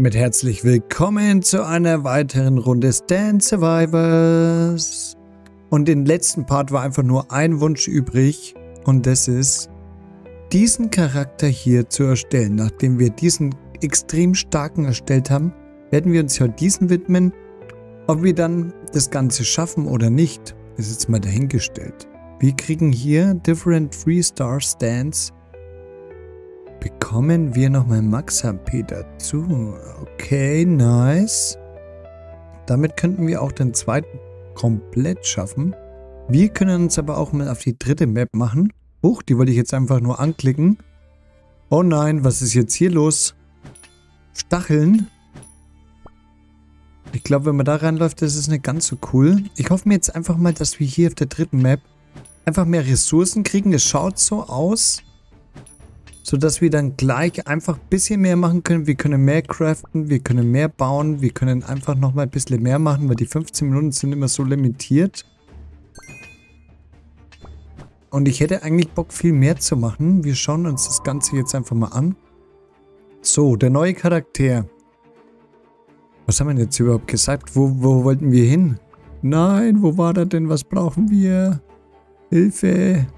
mit herzlich willkommen zu einer weiteren Runde Stand Survivors. Und im letzten Part war einfach nur ein Wunsch übrig und das ist, diesen Charakter hier zu erstellen. Nachdem wir diesen extrem starken erstellt haben, werden wir uns ja diesen widmen. Ob wir dann das Ganze schaffen oder nicht, ist jetzt mal dahingestellt. Wir kriegen hier Different 3-Star Stands bekommen wir nochmal Max HP dazu. Okay, nice. Damit könnten wir auch den zweiten komplett schaffen. Wir können uns aber auch mal auf die dritte Map machen. Huch, die wollte ich jetzt einfach nur anklicken. Oh nein, was ist jetzt hier los? Stacheln? Ich glaube, wenn man da reinläuft, ist nicht ganz so cool. Ich hoffe mir jetzt einfach mal, dass wir hier auf der dritten Map einfach mehr Ressourcen kriegen. Es schaut so aus, sodass wir dann gleich einfach ein bisschen mehr machen können. Wir können mehr craften, wir können mehr bauen, wir können einfach nochmal ein bisschen mehr machen, weil die 15 Minuten sind immer so limitiert. Und ich hätte eigentlich Bock, viel mehr zu machen. Wir schauen uns das Ganze jetzt einfach mal an. So, der neue Charakter. Was haben wir jetzt überhaupt gesagt? Wo, wo wollten wir hin? Nein, wo war der denn? Was brauchen wir? Hilfe!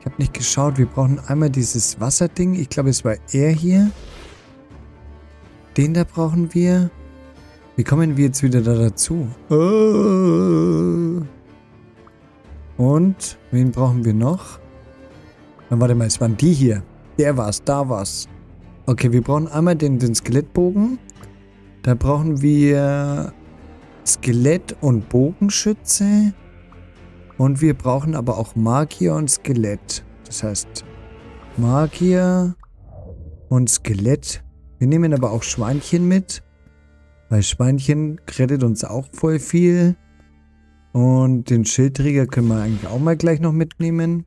Ich habe nicht geschaut. Wir brauchen einmal dieses Wasserding. Ich glaube, es war er hier. Den da brauchen wir. Wie kommen wir jetzt wieder da dazu? Oh. Und wen brauchen wir noch? Dann warte mal, es waren die hier. Der war's, da war's. Okay, wir brauchen einmal den, den Skelettbogen. Da brauchen wir Skelett und Bogenschütze. Und wir brauchen aber auch Magier und Skelett. Das heißt, Magier und Skelett. Wir nehmen aber auch Schweinchen mit. Weil Schweinchen rettet uns auch voll viel. Und den Schildträger können wir eigentlich auch mal gleich noch mitnehmen.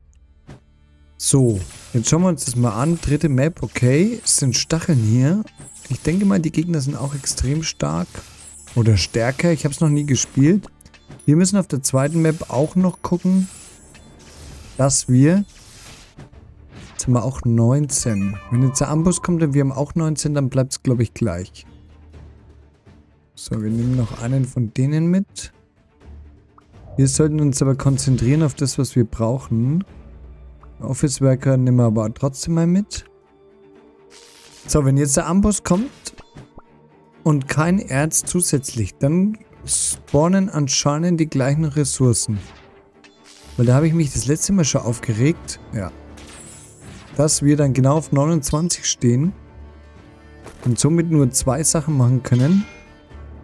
So, jetzt schauen wir uns das mal an. Dritte Map, okay. Es sind Stacheln hier. Ich denke mal, die Gegner sind auch extrem stark. Oder stärker. Ich habe es noch nie gespielt. Wir müssen auf der zweiten Map auch noch gucken, dass wir... Jetzt haben wir auch 19. Wenn jetzt der Amboss kommt und wir haben auch 19, dann bleibt es, glaube ich, gleich. So, wir nehmen noch einen von denen mit. Wir sollten uns aber konzentrieren auf das, was wir brauchen. Office Worker nehmen wir aber trotzdem mal mit. So, wenn jetzt der Amboss kommt und kein Erz zusätzlich, dann spawnen anscheinend die gleichen Ressourcen. Weil da habe ich mich das letzte Mal schon aufgeregt. Ja. Dass wir dann genau auf 29 stehen. Und somit nur zwei Sachen machen können.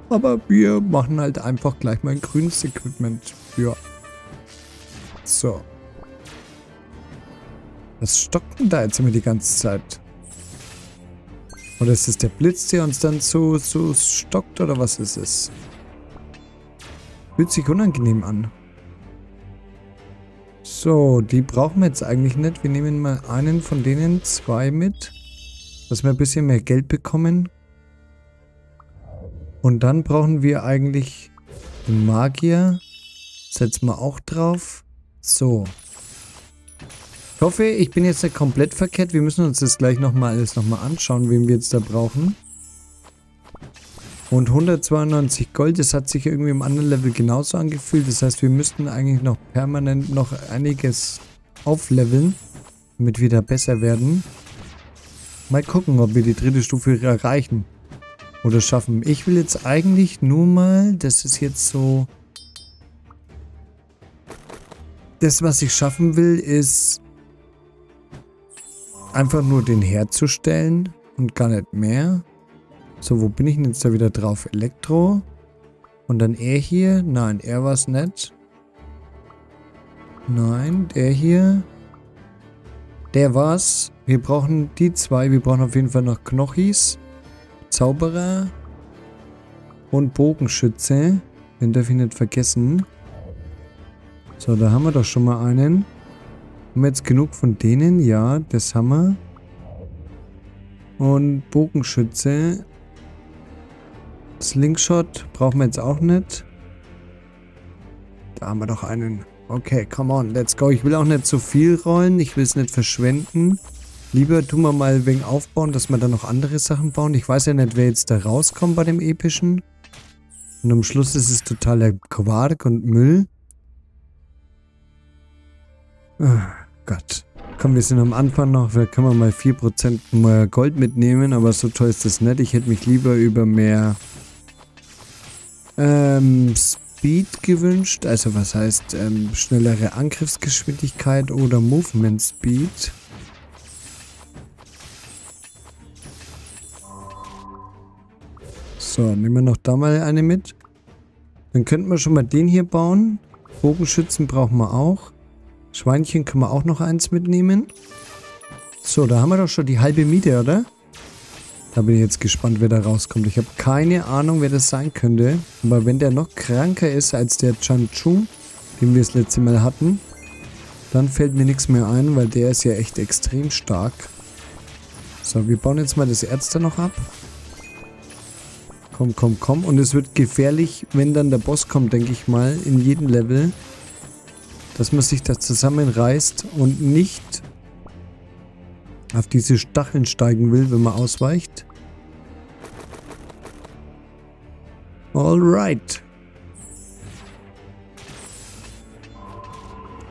Aber wir machen halt einfach gleich mal ein grünes Equipment. Ja. So. Was stockt denn da jetzt immer die ganze Zeit? Oder ist es der Blitz, der uns dann so, so stockt oder was ist es? Fühlt sich unangenehm an. So, die brauchen wir jetzt eigentlich nicht. Wir nehmen mal einen von denen, zwei mit. Dass wir ein bisschen mehr Geld bekommen. Und dann brauchen wir eigentlich den Magier. Setzen wir auch drauf. So. Ich hoffe, ich bin jetzt nicht komplett verkehrt. Wir müssen uns das gleich nochmal alles nochmal anschauen, wen wir jetzt da brauchen. Und 192 Gold, das hat sich irgendwie im anderen Level genauso angefühlt. Das heißt, wir müssten eigentlich noch permanent noch einiges aufleveln, damit wir da besser werden. Mal gucken, ob wir die dritte Stufe erreichen. Oder schaffen. Ich will jetzt eigentlich nur mal, das ist jetzt so... Das, was ich schaffen will, ist einfach nur den herzustellen und gar nicht mehr. So, wo bin ich denn jetzt da wieder drauf? Elektro. Und dann er hier. Nein, er war es nicht. Nein, der hier. Der war's. Wir brauchen die zwei. Wir brauchen auf jeden Fall noch Knochis. Zauberer. Und Bogenschütze. Den darf ich nicht vergessen. So, da haben wir doch schon mal einen. Haben wir jetzt genug von denen? Ja, das haben wir. Und Bogenschütze. Slingshot brauchen wir jetzt auch nicht. Da haben wir doch einen. Okay, come on, let's go. Ich will auch nicht zu viel rollen. Ich will es nicht verschwenden. Lieber tun wir mal wegen aufbauen, dass wir dann noch andere Sachen bauen. Ich weiß ja nicht, wer jetzt da rauskommt bei dem epischen. Und am Schluss ist es totaler Quark und Müll. Oh Gott. Komm, wir sind am Anfang noch. Da können wir mal 4% mehr Gold mitnehmen. Aber so toll ist das nicht. Ich hätte mich lieber über mehr ähm, Speed gewünscht. Also was heißt ähm, schnellere Angriffsgeschwindigkeit oder Movement Speed. So, nehmen wir noch da mal eine mit. Dann könnten wir schon mal den hier bauen. Bogenschützen brauchen wir auch. Schweinchen können wir auch noch eins mitnehmen. So, da haben wir doch schon die halbe Miete, oder? Da bin ich jetzt gespannt, wer da rauskommt. Ich habe keine Ahnung, wer das sein könnte. Aber wenn der noch kranker ist als der Chanchu, den wir das letzte Mal hatten, dann fällt mir nichts mehr ein, weil der ist ja echt extrem stark. So, wir bauen jetzt mal das da noch ab. Komm, komm, komm. Und es wird gefährlich, wenn dann der Boss kommt, denke ich mal, in jedem Level. Dass man sich da zusammenreißt und nicht auf diese Stacheln steigen will, wenn man ausweicht. Alright.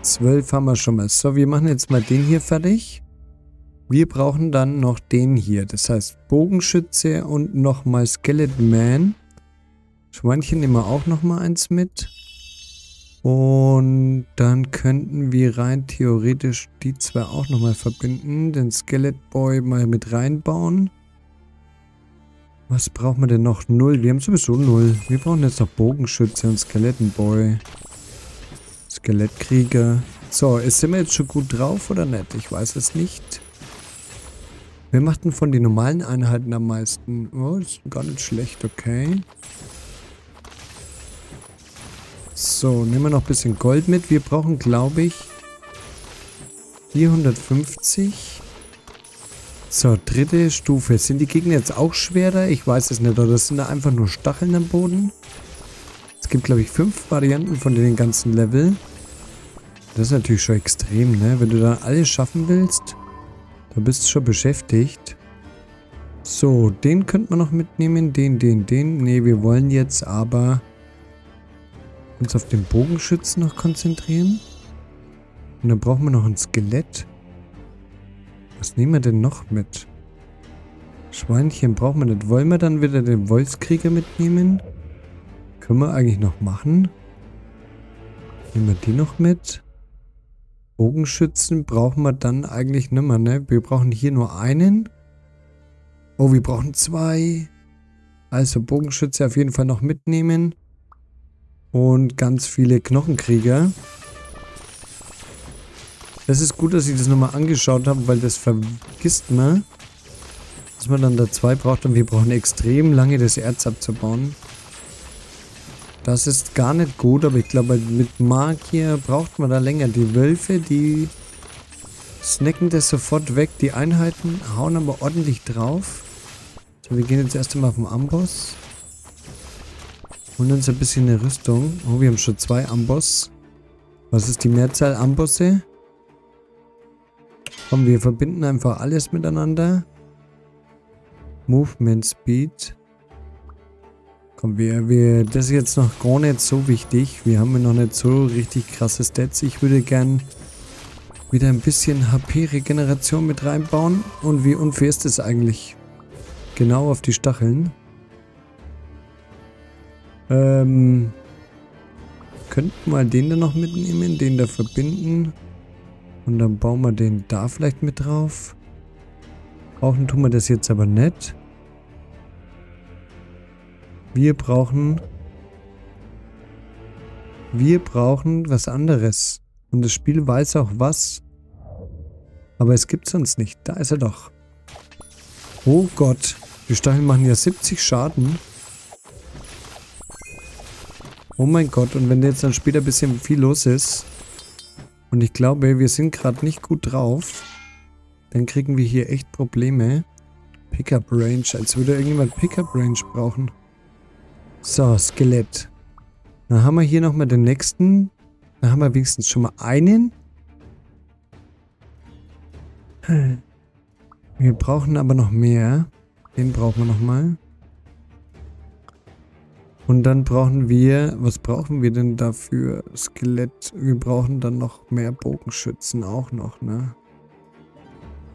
Zwölf haben wir schon mal. So, wir machen jetzt mal den hier fertig. Wir brauchen dann noch den hier. Das heißt Bogenschütze und nochmal Skeleton Man. Schweinchen nehmen wir auch nochmal eins mit. Und dann könnten wir rein theoretisch die zwei auch nochmal verbinden. Den Skelet Boy mal mit reinbauen. Was brauchen wir denn noch? Null. Wir haben sowieso null. Wir brauchen jetzt noch Bogenschütze und Skelettenboy. Skelettkrieger. So, sind wir jetzt schon gut drauf oder nicht? Ich weiß es nicht. Wer macht denn von den normalen Einheiten am meisten? Oh, ist gar nicht schlecht, okay. So, nehmen wir noch ein bisschen Gold mit. Wir brauchen, glaube ich, 450. So, dritte Stufe. Sind die Gegner jetzt auch schwerer? Ich weiß es nicht. Oder sind da einfach nur Stacheln am Boden? Es gibt, glaube ich, fünf Varianten von den ganzen Level. Das ist natürlich schon extrem, ne? Wenn du da alles schaffen willst... Da bist du schon beschäftigt. So, den könnte man noch mitnehmen. Den, den, den. Ne, wir wollen jetzt aber uns auf den Bogenschützen noch konzentrieren. Und dann brauchen wir noch ein Skelett. Was nehmen wir denn noch mit? Schweinchen brauchen wir nicht. Wollen wir dann wieder den Wolfskrieger mitnehmen? Können wir eigentlich noch machen. Nehmen wir die noch mit. Bogenschützen brauchen wir dann eigentlich nicht mehr, ne? Wir brauchen hier nur einen. Oh, wir brauchen zwei. Also Bogenschütze auf jeden Fall noch mitnehmen. Und ganz viele Knochenkrieger. Es ist gut, dass ich das nochmal angeschaut habe, weil das vergisst man. Dass man dann da zwei braucht und wir brauchen extrem lange das Erz abzubauen. Das ist gar nicht gut, aber ich glaube, mit Magier braucht man da länger. Die Wölfe, die snacken das sofort weg. Die Einheiten hauen aber ordentlich drauf. So, wir gehen jetzt erst einmal auf den Amboss. Holen uns ein bisschen eine Rüstung. Oh, wir haben schon zwei Amboss. Was ist die Mehrzahl Ambosse? Komm, wir verbinden einfach alles miteinander. Movement Speed. Komm, wir, wir, das ist jetzt noch gar nicht so wichtig. Wir haben noch nicht so richtig krasse Stats. Ich würde gern wieder ein bisschen HP-Regeneration mit reinbauen. Und wie unfair ist das eigentlich? Genau auf die Stacheln. Ähm, könnten wir den da noch mitnehmen, den da verbinden. Und dann bauen wir den da vielleicht mit drauf. Brauchen tun wir das jetzt aber nicht. Wir brauchen... Wir brauchen was anderes. Und das Spiel weiß auch was. Aber es gibt sonst nicht. Da ist er doch. Oh Gott. Die Stacheln machen ja 70 Schaden. Oh mein Gott. Und wenn jetzt dann später ein bisschen viel los ist. Und ich glaube, wir sind gerade nicht gut drauf. Dann kriegen wir hier echt Probleme. Pickup Range. Als würde irgendjemand Pickup Range brauchen. So, Skelett. Dann haben wir hier nochmal den nächsten. Dann haben wir wenigstens schon mal einen. Wir brauchen aber noch mehr. Den brauchen wir nochmal. Und dann brauchen wir, was brauchen wir denn dafür? Skelett. Wir brauchen dann noch mehr Bogenschützen auch noch, ne?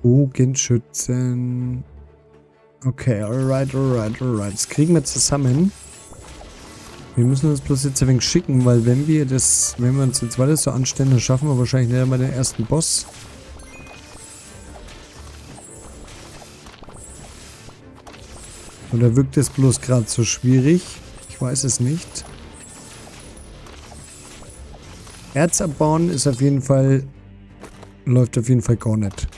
Bogenschützen. Okay, alright, alright, alright. Das kriegen wir zusammen. Wir müssen uns bloß jetzt ein wenig schicken, weil wenn wir das, wenn wir uns jetzt weiter so anstellen, dann schaffen wir wahrscheinlich nicht einmal den ersten Boss. Oder wirkt es bloß gerade so schwierig? Weiß es nicht. Erz abbauen ist auf jeden Fall... Läuft auf jeden Fall gar nicht.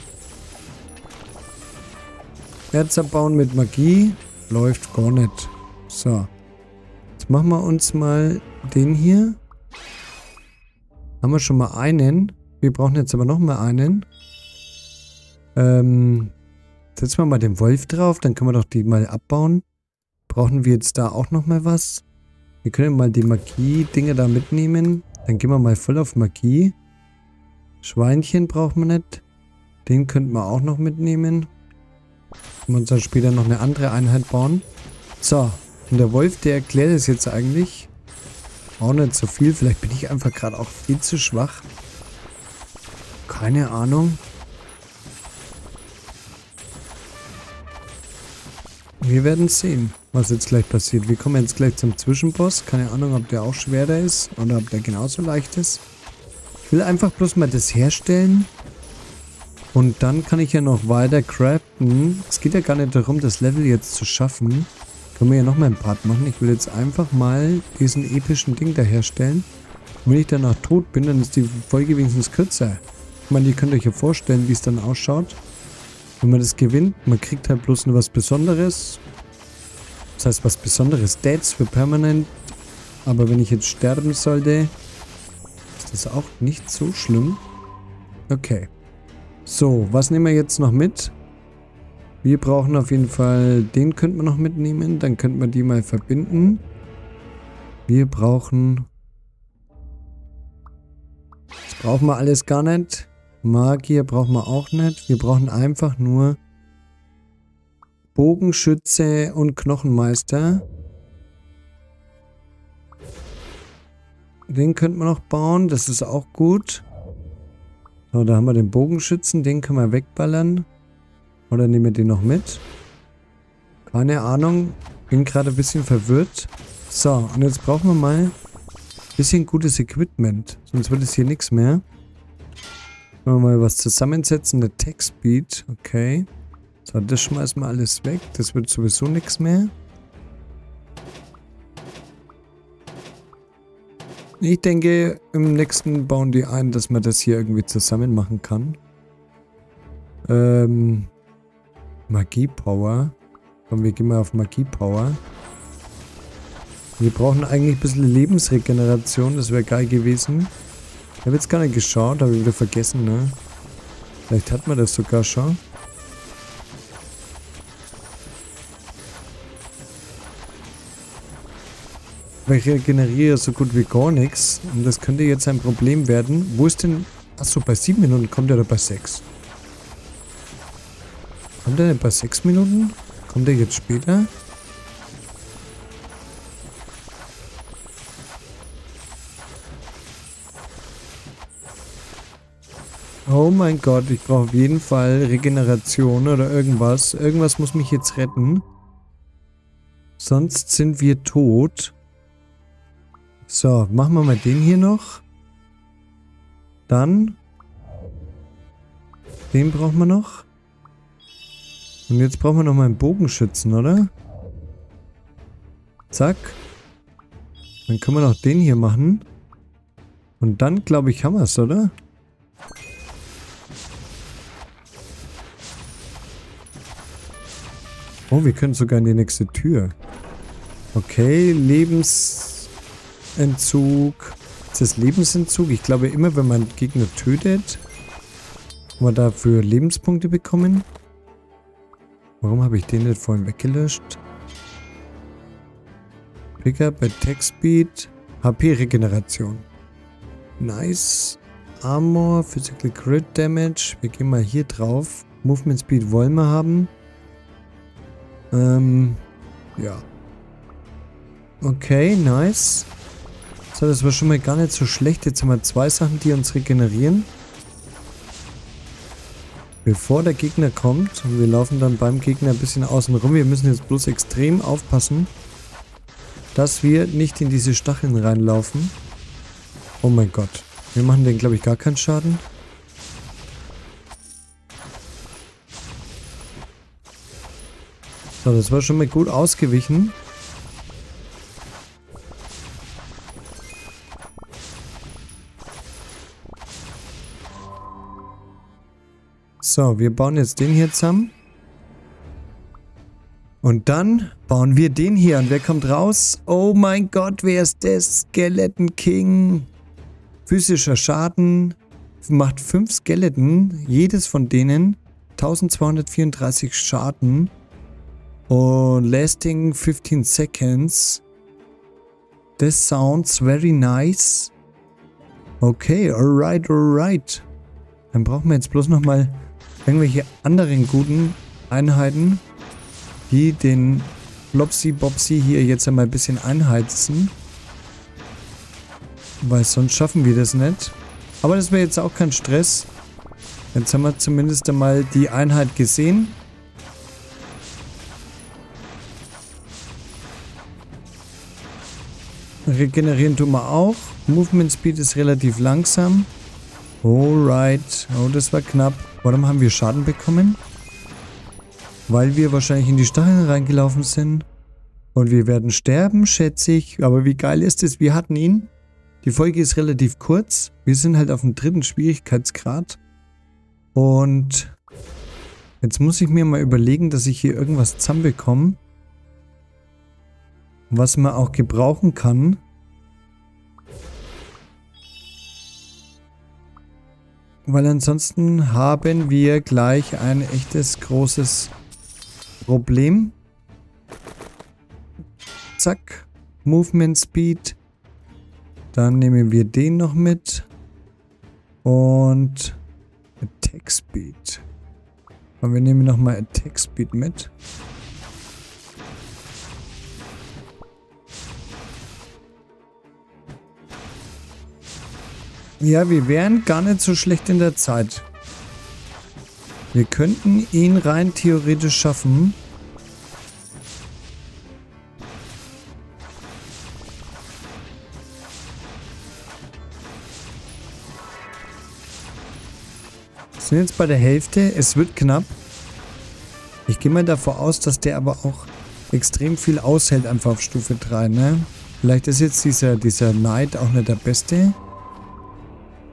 Erz abbauen mit Magie läuft gar nicht. So. Jetzt machen wir uns mal den hier. Haben wir schon mal einen. Wir brauchen jetzt aber noch mal einen. Ähm, setzen wir mal den Wolf drauf. Dann können wir doch die mal abbauen. Brauchen wir jetzt da auch nochmal was? Wir können mal die Magie-Dinge da mitnehmen. Dann gehen wir mal voll auf Magie. Schweinchen brauchen wir nicht. Den könnten wir auch noch mitnehmen. Wir uns dann später noch eine andere Einheit bauen. So. Und der Wolf, der erklärt es jetzt eigentlich. Auch nicht so viel. Vielleicht bin ich einfach gerade auch viel zu schwach. Keine Ahnung. Wir werden sehen, was jetzt gleich passiert. Wir kommen jetzt gleich zum Zwischenboss. Keine Ahnung, ob der auch schwerer ist oder ob der genauso leicht ist. Ich will einfach bloß mal das herstellen. Und dann kann ich ja noch weiter craften. Es geht ja gar nicht darum, das Level jetzt zu schaffen. Können wir ja nochmal einen Part machen. Ich will jetzt einfach mal diesen epischen Ding da herstellen. Und wenn ich danach tot bin, dann ist die Folge wenigstens kürzer. Ich meine, ihr könnt euch ja vorstellen, wie es dann ausschaut. Wenn man das gewinnt, man kriegt halt bloß nur was Besonderes. Das heißt, was Besonderes. Dates für permanent. Aber wenn ich jetzt sterben sollte, ist das auch nicht so schlimm. Okay. So, was nehmen wir jetzt noch mit? Wir brauchen auf jeden Fall, den könnten wir noch mitnehmen. Dann könnten wir die mal verbinden. Wir brauchen... Das brauchen wir alles gar nicht. Magier brauchen wir auch nicht. Wir brauchen einfach nur Bogenschütze und Knochenmeister. Den könnten wir noch bauen. Das ist auch gut. So, da haben wir den Bogenschützen. Den können wir wegballern. Oder nehmen wir den noch mit? Keine Ahnung. Bin gerade ein bisschen verwirrt. So, und jetzt brauchen wir mal ein bisschen gutes Equipment. Sonst wird es hier nichts mehr. Wenn wir mal was zusammensetzen, der Text-Speed, okay. So, das schmeißen wir alles weg. Das wird sowieso nichts mehr. Ich denke, im nächsten bauen die ein, dass man das hier irgendwie zusammen machen kann. Ähm, Magie-Power. Komm, wir gehen mal auf Magie-Power. Wir brauchen eigentlich ein bisschen Lebensregeneration. Das wäre geil gewesen. Ich habe jetzt gar nicht geschaut, habe ich wieder vergessen, ne? Vielleicht hat man das sogar schon. Ich regeneriere so gut wie gar nichts. Und das könnte jetzt ein Problem werden. Wo ist denn... Achso, bei 7 Minuten kommt er oder bei 6? Kommt er denn bei 6 Minuten? Kommt er jetzt später? Oh mein Gott, ich brauche auf jeden Fall Regeneration oder irgendwas. Irgendwas muss mich jetzt retten. Sonst sind wir tot. So, machen wir mal den hier noch. Dann. Den brauchen wir noch. Und jetzt brauchen wir noch mal einen Bogenschützen, oder? Zack. Dann können wir noch den hier machen. Und dann, glaube ich, haben wir es, oder? Oh, wir können sogar in die nächste Tür. Okay, Lebensentzug. Ist das Lebensentzug? Ich glaube immer, wenn man Gegner tötet, man dafür Lebenspunkte bekommen. Warum habe ich den nicht vorhin weggelöscht? Pickup, Attack Speed, HP-Regeneration. Nice. Armor, Physical Crit Damage. Wir gehen mal hier drauf. Movement Speed wollen wir haben. Ähm, ja. Okay, nice. So, das war schon mal gar nicht so schlecht. Jetzt haben wir zwei Sachen, die uns regenerieren. Bevor der Gegner kommt, wir laufen dann beim Gegner ein bisschen außen rum. Wir müssen jetzt bloß extrem aufpassen, dass wir nicht in diese Stacheln reinlaufen. Oh mein Gott. Wir machen den, glaube ich, gar keinen Schaden. So, das war schon mal gut ausgewichen. So, wir bauen jetzt den hier zusammen. Und dann bauen wir den hier. Und wer kommt raus? Oh mein Gott, wer ist das? Skeleton King. Physischer Schaden. Macht 5 Skeleton. Jedes von denen 1234 Schaden. Und lasting 15 seconds. This sounds very nice. Okay, alright, alright. Dann brauchen wir jetzt bloß nochmal irgendwelche anderen guten Einheiten, die den Lopsy Bopsy hier jetzt einmal ein bisschen einheizen. Weil sonst schaffen wir das nicht. Aber das wäre jetzt auch kein Stress. Jetzt haben wir zumindest einmal die Einheit gesehen. Regenerieren tun wir auch. Movement Speed ist relativ langsam. Alright. Oh, das war knapp. Warum haben wir Schaden bekommen? Weil wir wahrscheinlich in die Stacheln reingelaufen sind. Und wir werden sterben, schätze ich. Aber wie geil ist es? Wir hatten ihn. Die Folge ist relativ kurz. Wir sind halt auf dem dritten Schwierigkeitsgrad. Und jetzt muss ich mir mal überlegen, dass ich hier irgendwas zusammenbekomme was man auch gebrauchen kann. Weil ansonsten haben wir gleich ein echtes großes Problem. Zack. Movement Speed. Dann nehmen wir den noch mit. Und Attack Speed. Und wir nehmen nochmal Attack Speed mit. Ja, wir wären gar nicht so schlecht in der Zeit. Wir könnten ihn rein theoretisch schaffen. Wir sind jetzt bei der Hälfte. Es wird knapp. Ich gehe mal davon aus, dass der aber auch extrem viel aushält einfach auf Stufe 3, ne? Vielleicht ist jetzt dieser, dieser Knight auch nicht der beste.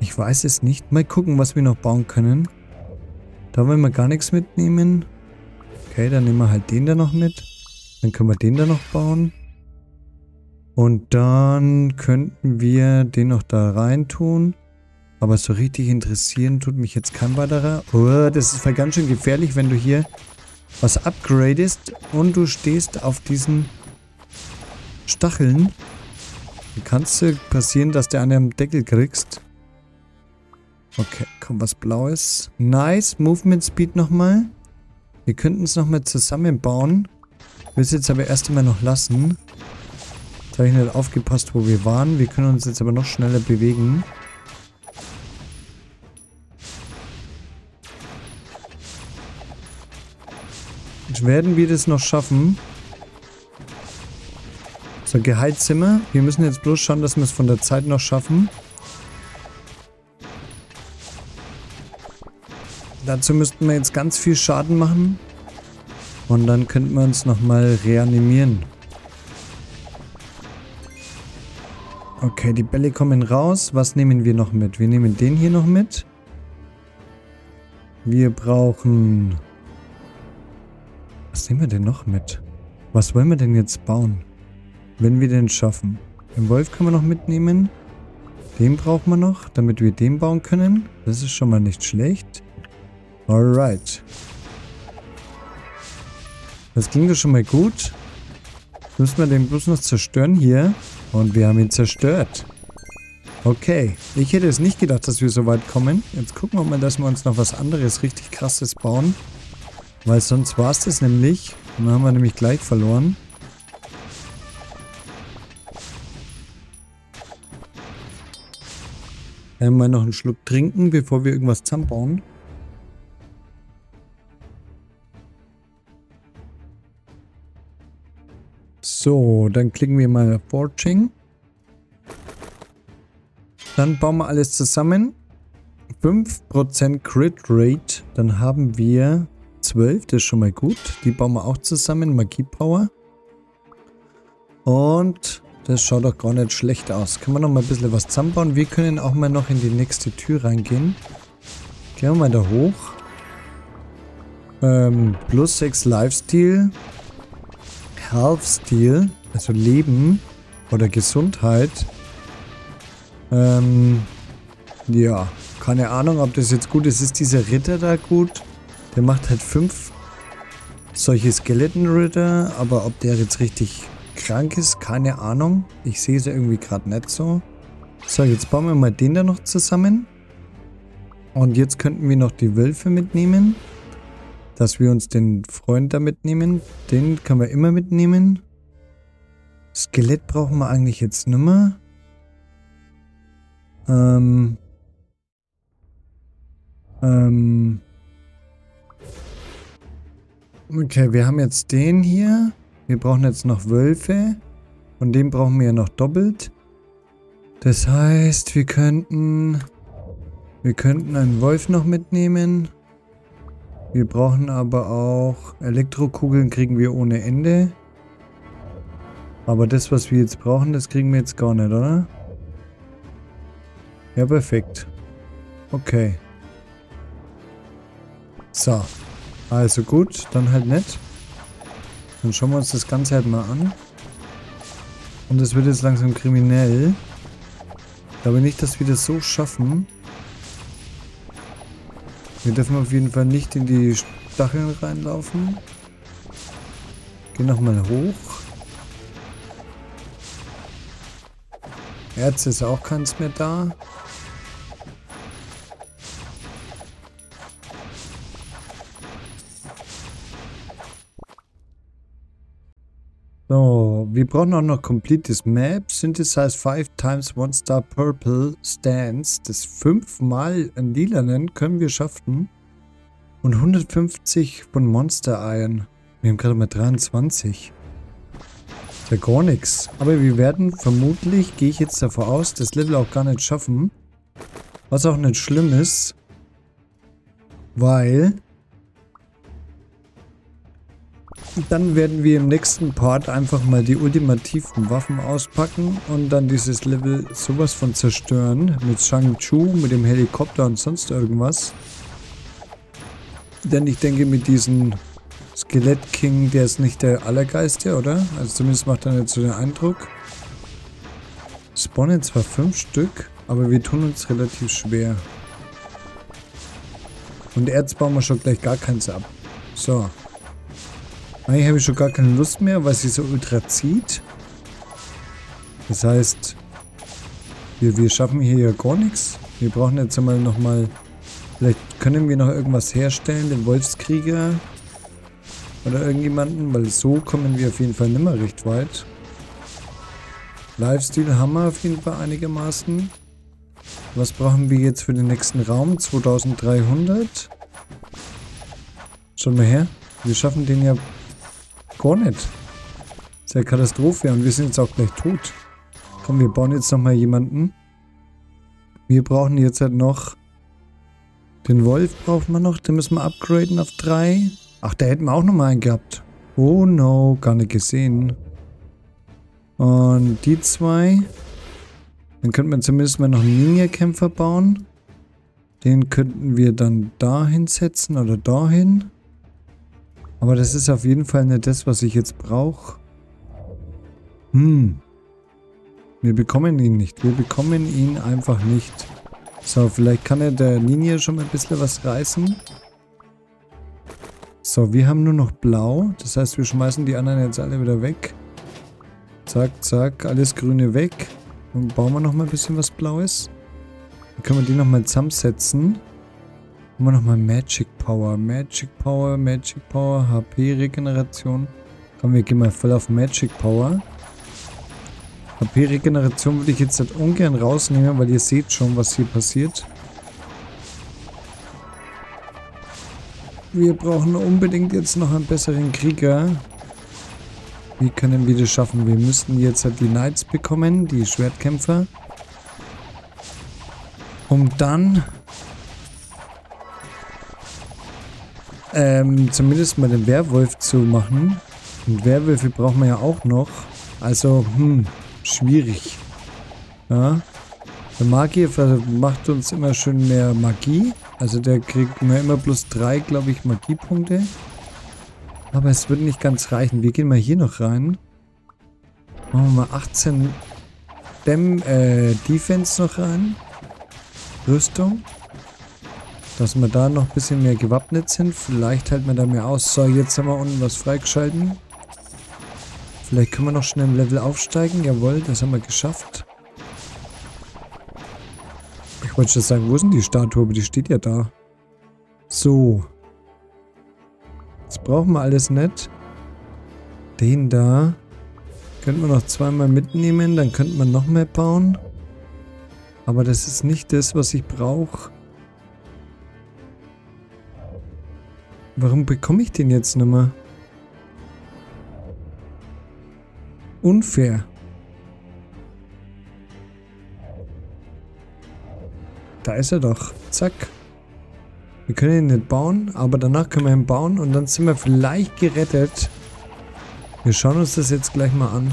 Ich weiß es nicht. Mal gucken, was wir noch bauen können. Da wollen wir gar nichts mitnehmen. Okay, dann nehmen wir halt den da noch mit. Dann können wir den da noch bauen. Und dann könnten wir den noch da rein tun. Aber so richtig interessieren tut mich jetzt kein weiterer. Oh, das ist ganz schön gefährlich, wenn du hier was upgradest und du stehst auf diesen Stacheln. Dann kann es passieren, dass du an dem Deckel kriegst. Okay, komm, was Blaues. Nice. Movement Speed nochmal. Wir könnten es nochmal zusammenbauen. Ich will es jetzt aber erst einmal noch lassen. Jetzt habe ich nicht aufgepasst, wo wir waren. Wir können uns jetzt aber noch schneller bewegen. Jetzt werden wir das noch schaffen. So, Geheizimmer. Wir müssen jetzt bloß schauen, dass wir es von der Zeit noch schaffen. Dazu müssten wir jetzt ganz viel Schaden machen. Und dann könnten wir uns nochmal reanimieren. Okay, die Bälle kommen raus. Was nehmen wir noch mit? Wir nehmen den hier noch mit. Wir brauchen... Was nehmen wir denn noch mit? Was wollen wir denn jetzt bauen? Wenn wir den schaffen. Den Wolf können wir noch mitnehmen. Den brauchen wir noch, damit wir den bauen können. Das ist schon mal nicht schlecht. Alright. Das ging doch schon mal gut. Jetzt müssen wir den bloß noch zerstören hier. Und wir haben ihn zerstört. Okay, ich hätte es nicht gedacht, dass wir so weit kommen. Jetzt gucken wir mal, dass wir uns noch was anderes richtig krasses bauen. Weil sonst war es das nämlich. Und dann haben wir nämlich gleich verloren. Einmal noch einen Schluck trinken, bevor wir irgendwas zusammenbauen. So, dann klicken wir mal Forging. Dann bauen wir alles zusammen. 5% Crit Rate. Dann haben wir 12, das ist schon mal gut. Die bauen wir auch zusammen. Magie Power. Und das schaut doch gar nicht schlecht aus. Können wir noch mal ein bisschen was zusammenbauen. Wir können auch mal noch in die nächste Tür reingehen. Gehen wir mal da hoch. Ähm, plus 6 Lifesteal. Health Steal, also Leben oder Gesundheit. Ähm, ja, keine Ahnung, ob das jetzt gut ist. Ist dieser Ritter da gut? Der macht halt fünf solche Skeleton-Ritter, aber ob der jetzt richtig krank ist, keine Ahnung. Ich sehe es irgendwie gerade nicht so. So, jetzt bauen wir mal den da noch zusammen. Und jetzt könnten wir noch die Wölfe mitnehmen. Dass wir uns den Freund da mitnehmen. Den können wir immer mitnehmen. Skelett brauchen wir eigentlich jetzt nimmer. Ähm. Ähm. Okay, wir haben jetzt den hier. Wir brauchen jetzt noch Wölfe. Und den brauchen wir ja noch doppelt. Das heißt, wir könnten... Wir könnten einen Wolf noch mitnehmen. Wir brauchen aber auch... Elektrokugeln kriegen wir ohne Ende. Aber das, was wir jetzt brauchen, das kriegen wir jetzt gar nicht, oder? Ja, perfekt. Okay. So. Also gut, dann halt nicht. Dann schauen wir uns das Ganze halt mal an. Und es wird jetzt langsam kriminell. Ich glaube nicht, dass wir das so schaffen. Wir dürfen auf jeden Fall nicht in die Stacheln reinlaufen. Gehen nochmal hoch. Erz ist auch keins mehr da. Wir brauchen auch noch Complete this Map. Synthesize 5 times 1 Star Purple Stands. Das fünfmal in lilanen können wir schaffen. Und 150 von Monster Iron. Wir haben gerade mal 23. Ist ja gar nichts. Aber wir werden vermutlich, gehe ich jetzt davor aus, das Level auch gar nicht schaffen. Was auch nicht schlimm ist. Weil dann werden wir im nächsten Part einfach mal die ultimativen Waffen auspacken und dann dieses Level sowas von zerstören. Mit Shang-Chu, mit dem Helikopter und sonst irgendwas. Denn ich denke mit diesem Skelett King, der ist nicht der Allergeiste, oder? Also zumindest macht er nicht so den Eindruck. Spawnen zwar fünf Stück, aber wir tun uns relativ schwer. Und Erz bauen wir schon gleich gar keins ab. So. Eigentlich habe ich schon gar keine Lust mehr, weil sie so ultra zieht. Das heißt, wir, wir schaffen hier ja gar nichts. Wir brauchen jetzt einmal nochmal... Vielleicht können wir noch irgendwas herstellen, den Wolfskrieger oder irgendjemanden, weil so kommen wir auf jeden Fall nicht mehr recht weit. Lifestyle haben wir auf jeden Fall einigermaßen. Was brauchen wir jetzt für den nächsten Raum? 2300. Schauen wir her. Wir schaffen den ja Gar nicht. Das ist ja Katastrophe und wir sind jetzt auch gleich tot. Komm, wir bauen jetzt nochmal jemanden. Wir brauchen jetzt halt noch... Den Wolf brauchen wir noch. Den müssen wir upgraden auf 3. Ach, da hätten wir auch nochmal einen gehabt. Oh no, gar nicht gesehen. Und die zwei. Dann könnten wir zumindest mal noch einen Ninja-Kämpfer bauen. Den könnten wir dann da hinsetzen oder dahin. Aber das ist auf jeden Fall nicht das, was ich jetzt brauche. Hm. Wir bekommen ihn nicht. Wir bekommen ihn einfach nicht. So, vielleicht kann er der Linie schon mal ein bisschen was reißen. So, wir haben nur noch blau. Das heißt, wir schmeißen die anderen jetzt alle wieder weg. Zack, zack, alles grüne weg. Dann bauen wir nochmal ein bisschen was Blaues. Dann können wir die nochmal zusammensetzen. Wir nochmal Magic Power. Magic Power, Magic Power, HP-Regeneration. Komm, wir gehen mal voll auf Magic Power. HP-Regeneration würde ich jetzt halt ungern rausnehmen, weil ihr seht schon, was hier passiert. Wir brauchen unbedingt jetzt noch einen besseren Krieger. Wie können wir das schaffen? Wir müssten jetzt halt die Knights bekommen, die Schwertkämpfer. Um dann ähm, zumindest mal den Werwolf zu machen. Und Werwölfe brauchen wir ja auch noch. Also, hm, schwierig. Ja. Der Magier macht uns immer schön mehr Magie. Also der kriegt mir immer plus drei, glaube ich, Magiepunkte. Aber es wird nicht ganz reichen. Wir gehen mal hier noch rein. Machen wir mal 18 Dem, äh, Defense noch rein. Rüstung. Dass wir da noch ein bisschen mehr gewappnet sind. Vielleicht halten wir da mehr aus. So, jetzt haben wir unten was freigeschalten. Vielleicht können wir noch schnell ein Level aufsteigen. Jawohl, das haben wir geschafft. Ich wollte schon sagen, wo ist denn die Statue? Aber die steht ja da. So. Jetzt brauchen wir alles nicht. Den da. Könnten wir noch zweimal mitnehmen. Dann könnte man noch mehr bauen. Aber das ist nicht das, was ich brauche. Warum bekomme ich den jetzt nicht mehr? Unfair. Da ist er doch. Zack. Wir können ihn nicht bauen, aber danach können wir ihn bauen und dann sind wir vielleicht gerettet. Wir schauen uns das jetzt gleich mal an.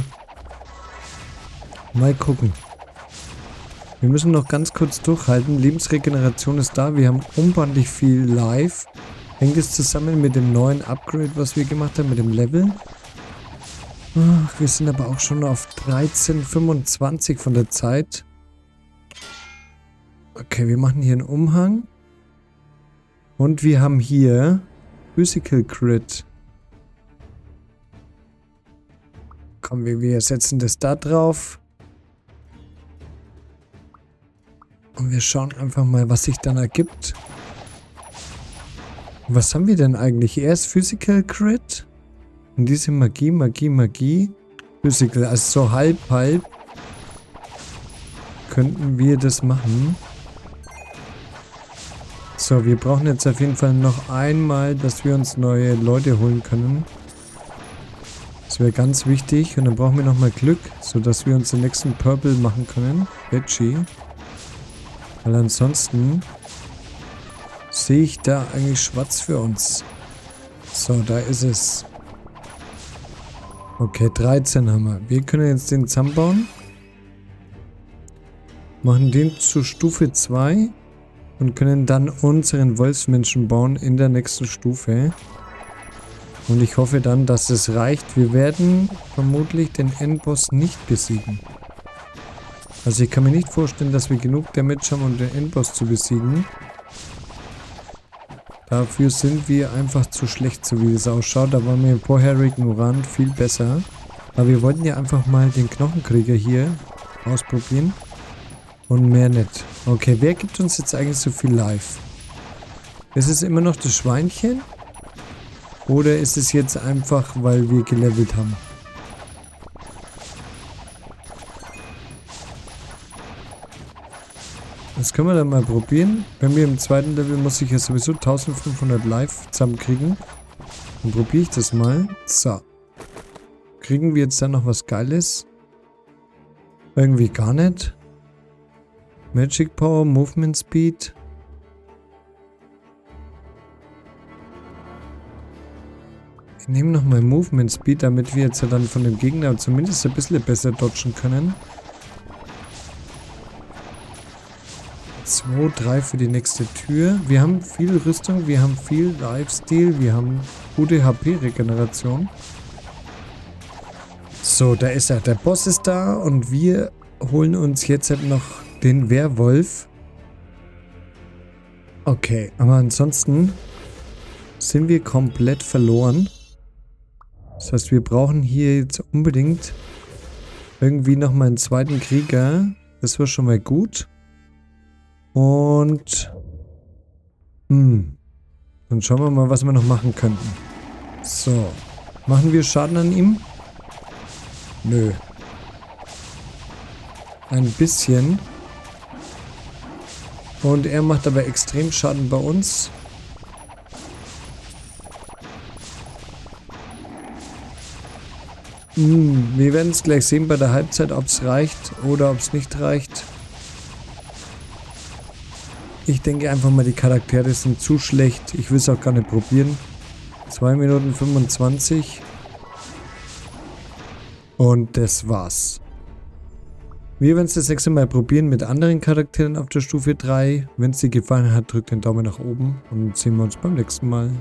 Mal gucken. Wir müssen noch ganz kurz durchhalten. Lebensregeneration ist da. Wir haben unbandlich viel live. Hängt es zusammen mit dem neuen Upgrade, was wir gemacht haben, mit dem Level. Ach, wir sind aber auch schon auf 13,25 von der Zeit. Okay, wir machen hier einen Umhang. Und wir haben hier Physical Crit. Komm, wir, wir setzen das da drauf. Und wir schauen einfach mal, was sich dann ergibt. Was haben wir denn eigentlich? Erst Physical Crit. Und diese Magie, Magie, Magie. Physical, also so halb, halb. Könnten wir das machen. So, wir brauchen jetzt auf jeden Fall noch einmal, dass wir uns neue Leute holen können. Das wäre ganz wichtig. Und dann brauchen wir nochmal Glück, sodass wir uns den nächsten Purple machen können. Veggie. Weil ansonsten sehe ich da eigentlich schwarz für uns. So, da ist es. Okay, 13 haben wir. Wir können jetzt den zusammenbauen. Machen den zu Stufe 2 und können dann unseren Wolfsmenschen bauen in der nächsten Stufe. Und ich hoffe dann, dass es reicht. Wir werden vermutlich den Endboss nicht besiegen. Also ich kann mir nicht vorstellen, dass wir genug Damage haben, um den Endboss zu besiegen. Dafür sind wir einfach zu schlecht, so wie es ausschaut. Da waren wir im vorherigen Run viel besser. Aber wir wollten ja einfach mal den Knochenkrieger hier ausprobieren. Und mehr nicht. Okay, wer gibt uns jetzt eigentlich so viel Life? Ist es immer noch das Schweinchen? Oder ist es jetzt einfach, weil wir gelevelt haben? Das können wir dann mal probieren. Wenn wir im zweiten Level muss ich ja sowieso 1500 Live zusammenkriegen. Dann probiere ich das mal. So. Kriegen wir jetzt dann noch was Geiles? Irgendwie gar nicht. Magic Power, Movement Speed. Ich nehme nochmal Movement Speed, damit wir jetzt ja dann von dem Gegner zumindest ein bisschen besser dodgen können. 2, 3 für die nächste Tür. Wir haben viel Rüstung, wir haben viel Lifesteal, wir haben gute HP-Regeneration. So, da ist er. Der Boss ist da und wir holen uns jetzt halt noch den Werwolf. Okay, aber ansonsten sind wir komplett verloren. Das heißt, wir brauchen hier jetzt unbedingt irgendwie nochmal einen zweiten Krieger. Das wäre schon mal gut. Und... Hm. Dann schauen wir mal, was wir noch machen könnten. So. Machen wir Schaden an ihm? Nö. Ein bisschen. Und er macht aber extrem Schaden bei uns. Hm, wir werden es gleich sehen bei der Halbzeit, ob es reicht oder ob es nicht reicht. Ich denke einfach mal, die Charaktere sind zu schlecht. Ich will es auch gar nicht probieren. 2 Minuten 25. Und das war's. Wir werden es das nächste Mal probieren mit anderen Charakteren auf der Stufe 3. Wenn es dir gefallen hat, drückt den Daumen nach oben und sehen wir uns beim nächsten Mal.